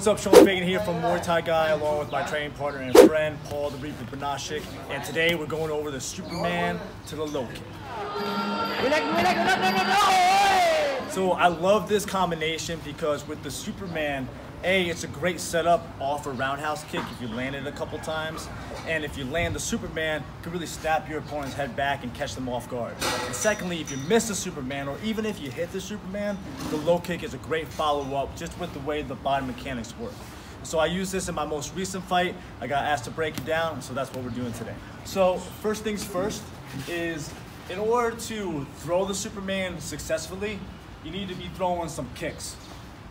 What's up, Sean Fagan here from Muay Thai Guy, along with my training partner and friend, Paul the Reaper Banasiak. And today we're going over the Superman to the low kick. So I love this combination because with the Superman, A, it's a great setup off a roundhouse kick if you land it a couple times. And if you land the Superman, can really snap your opponent's head back and catch them off guard. And secondly, if you miss the Superman, or even if you hit the Superman, the low kick is a great follow-up just with the way the body mechanics work. So I used this in my most recent fight. I got asked to break it down, so that's what we're doing today. So first things first is in order to throw the Superman successfully, you need to be throwing some kicks.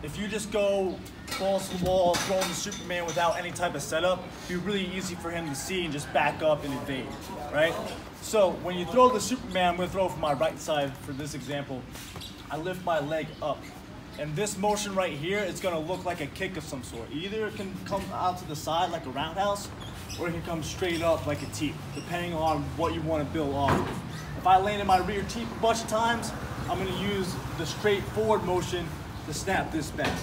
If you just go balls to the wall, throwing the Superman without any type of setup, it'd be really easy for him to see and just back up and evade, right? So when you throw the Superman, I'm gonna throw from my right side for this example. I lift my leg up. And this motion right here, it's gonna look like a kick of some sort. Either it can come out to the side like a roundhouse, or it can come straight up like a teep, depending on what you wanna build off of. If I land in my rear teep a bunch of times, I'm gonna use the straight forward motion to snap this back.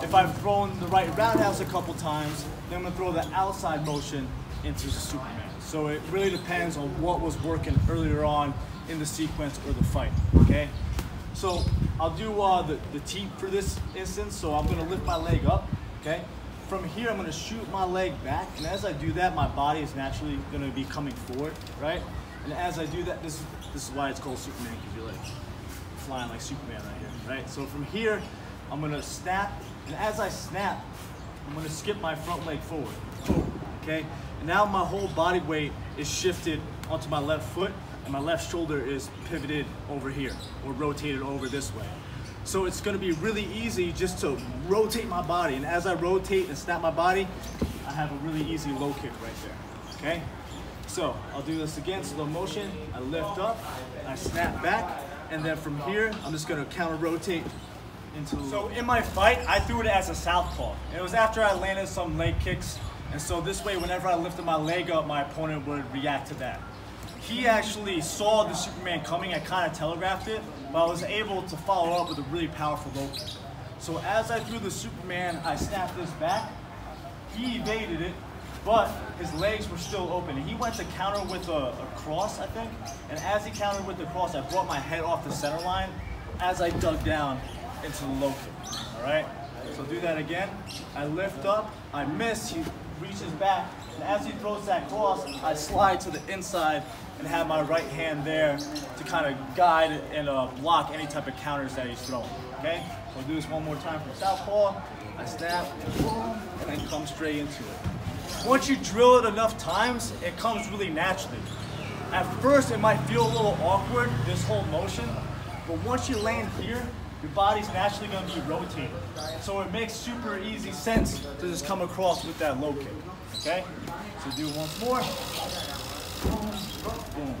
If I've thrown the right roundhouse a couple times, then I'm gonna throw the outside motion into the Superman. So it really depends on what was working earlier on in the sequence or the fight, okay? So I'll do uh, the, the teep for this instance. So I'm gonna lift my leg up, okay? From here, I'm gonna shoot my leg back. And as I do that, my body is naturally gonna be coming forward, right? And as I do that, this, this is why it's called Superman, because you're like flying like Superman right here, right? So from here, I'm gonna snap, and as I snap, I'm gonna skip my front leg forward, okay? And now my whole body weight is shifted onto my left foot, and my left shoulder is pivoted over here, or rotated over this way. So it's gonna be really easy just to rotate my body, and as I rotate and snap my body, I have a really easy low kick right there, okay? So I'll do this again, slow motion, I lift up, I snap back, and then from here, I'm just gonna counter rotate into So in my fight, I threw it as a southpaw. It was after I landed some leg kicks, and so this way, whenever I lifted my leg up, my opponent would react to that. He actually saw the Superman coming, I kind of telegraphed it, but I was able to follow up with a really powerful low kick. So as I threw the Superman, I snapped this back, he evaded it, but his legs were still open. And he went to counter with a, a, cross, I think. And as he countered with the cross, I brought my head off the center line as I dug down into the kick, all right? So do that again. I lift up, I miss, he reaches back, and as he throws that cross, I slide to the inside and have my right hand there to kind of guide and uh, block any type of counters that he's throwing, okay? We'll do this one more time from southpaw. I snap, and then come straight into it. Once you drill it enough times, it comes really naturally. At first, it might feel a little awkward, this whole motion, but once you land here, your body's naturally gonna be rotated. So it makes super easy sense to just come across with that low kick, okay? So do it once more. Boom.